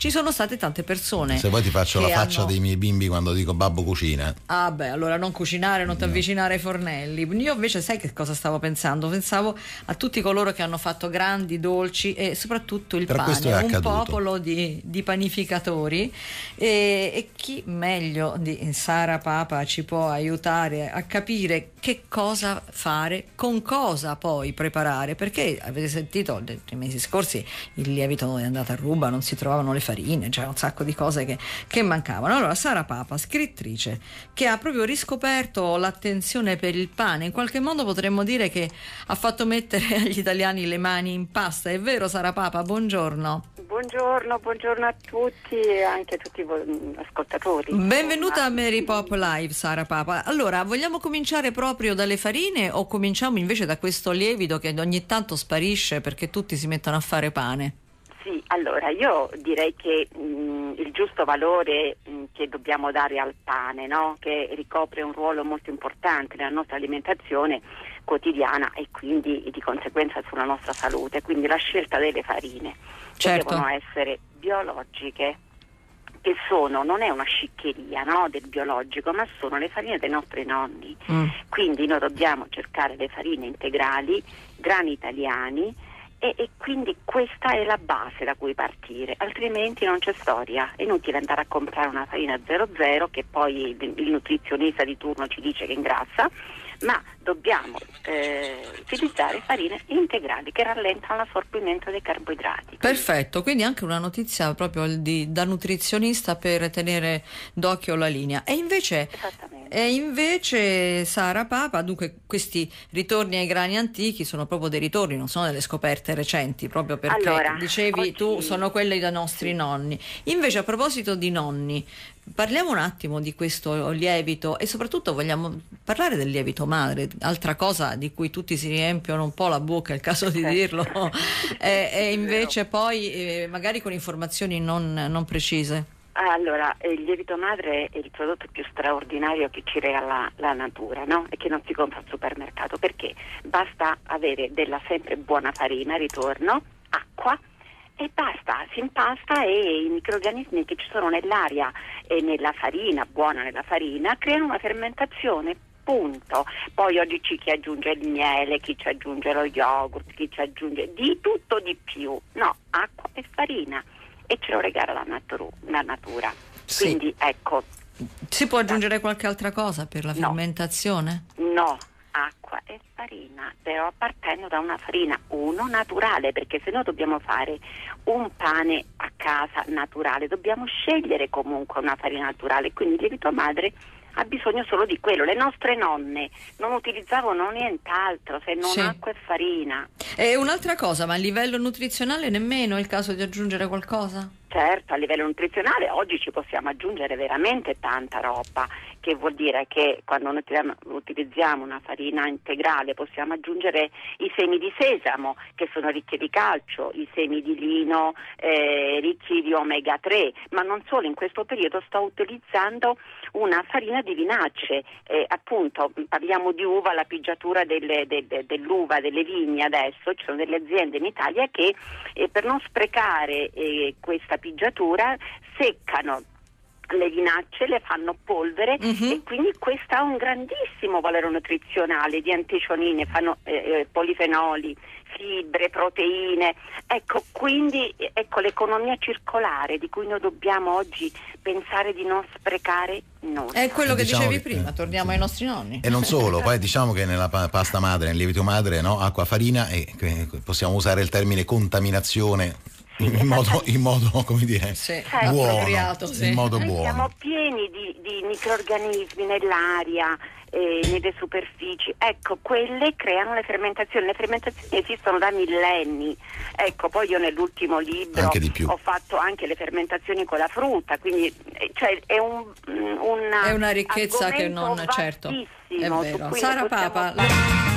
ci sono state tante persone. Se poi ti faccio la faccia hanno... dei miei bimbi quando dico babbo cucina. Ah beh, allora non cucinare, non ti avvicinare ai fornelli. Io invece sai che cosa stavo pensando? Pensavo a tutti coloro che hanno fatto grandi dolci e soprattutto il Tra pane, un popolo di, di panificatori e, e chi meglio di Sara Papa ci può aiutare a capire che cosa fare, con cosa poi preparare, perché avete sentito nei mesi scorsi il lievito è andato a ruba, non si trovavano le farine, c'era un sacco di cose che, che mancavano. Allora Sara Papa, scrittrice, che ha proprio riscoperto l'attenzione per il pane, in qualche modo potremmo dire che ha fatto mettere agli italiani le mani in pasta, è vero Sara Papa? Buongiorno. Buongiorno, buongiorno a tutti e anche a tutti i ascoltatori. Benvenuta a Mary Pop Live, Sara Papa. Allora, vogliamo cominciare proprio dalle farine o cominciamo invece da questo lievito che ogni tanto sparisce perché tutti si mettono a fare pane? Sì, allora io direi che mh, il giusto valore mh, che dobbiamo dare al pane, no? che ricopre un ruolo molto importante nella nostra alimentazione quotidiana e quindi di conseguenza sulla nostra salute, quindi la scelta delle farine certo. che devono essere biologiche che sono, non è una sciccheria no, del biologico, ma sono le farine dei nostri nonni. Mm. Quindi noi dobbiamo cercare le farine integrali, grani italiani e, e, quindi questa è la base da cui partire, altrimenti non c'è storia. È inutile andare a comprare una farina 00 che poi il, nutrizionista di turno ci dice che ingrassa ma dobbiamo eh, utilizzare farine integrali che rallentano l'assorbimento dei carboidrati. Perfetto, quindi anche una notizia proprio di, da nutrizionista per tenere d'occhio la linea. E invece, e invece Sara Papa, dunque questi ritorni ai grani antichi sono proprio dei ritorni, non sono delle scoperte recenti, proprio perché allora, dicevi oggi... tu sono quelli dei nostri nonni. Invece a proposito di nonni, Parliamo un attimo di questo lievito e soprattutto vogliamo parlare del lievito madre, altra cosa di cui tutti si riempiono un po' la bocca, è il caso di dirlo, e, e, invece poi eh, magari con informazioni non, non precise. Allora, il lievito madre è il prodotto più straordinario che ci regala la natura no? e che non si compra al supermercato perché basta avere della sempre buona farina, ritorno, acqua e basta, si impasta e i microorganismi che ci sono nell'aria e nella farina, buona nella farina, creano una fermentazione. Punto. Poi oggi ci chi aggiunge il miele, chi ci aggiunge lo yogurt, chi ci aggiunge di tutto di più. No, acqua e farina e ce lo regala la, natu- la natura. Sì. Quindi ecco. Si può aggiungere qualche altra cosa per la fermentazione? No, acqua e farina, però partendo da una farina, uno naturale, perché se noi dobbiamo fare un pane a casa naturale, dobbiamo scegliere comunque una farina naturale, quindi il lievito madre ha bisogno solo di quello. Le nostre nonne non utilizzavano nient'altro se non sì. acqua e farina. E un'altra cosa, ma a livello nutrizionale nemmeno è il caso di aggiungere qualcosa? Certo, a livello nutrizionale oggi ci possiamo aggiungere veramente tanta roba, che vuol dire che quando noi utilizziamo una farina integrale possiamo aggiungere i semi di sesamo che sono ricchi di calcio, i semi di lino eh, ricchi di omega 3, ma non solo, in questo periodo sto utilizzando una farina di vinacce, eh, appunto parliamo di uva, la pigiatura delle, de, de, dell'uva, delle vigne adesso, ci sono delle aziende in Italia che eh, per non sprecare eh, questa pigiatura seccano le vinacce, le fanno polvere uh-huh. e quindi questo ha un grandissimo valore nutrizionale di anticionine, fanno, eh, eh, polifenoli, fibre, proteine. Ecco, quindi ecco, l'economia circolare di cui noi dobbiamo oggi pensare di non sprecare nulla. È quello che diciamo dicevi che, prima, torniamo sì. ai nostri nonni. E non solo, poi diciamo che nella pasta madre, nel lievito madre, no? acqua, farina, e possiamo usare il termine contaminazione in modo, in modo, come dire sì, buono, sì. in modo Noi buono. siamo pieni di, di microorganismi nell'aria, eh, nelle superfici. Ecco, quelle creano le fermentazioni. Le fermentazioni esistono da millenni. Ecco, poi io nell'ultimo libro ho fatto anche le fermentazioni con la frutta, quindi cioè, è, un, una, è una ricchezza che non certo. È vero. Sara Papa. La...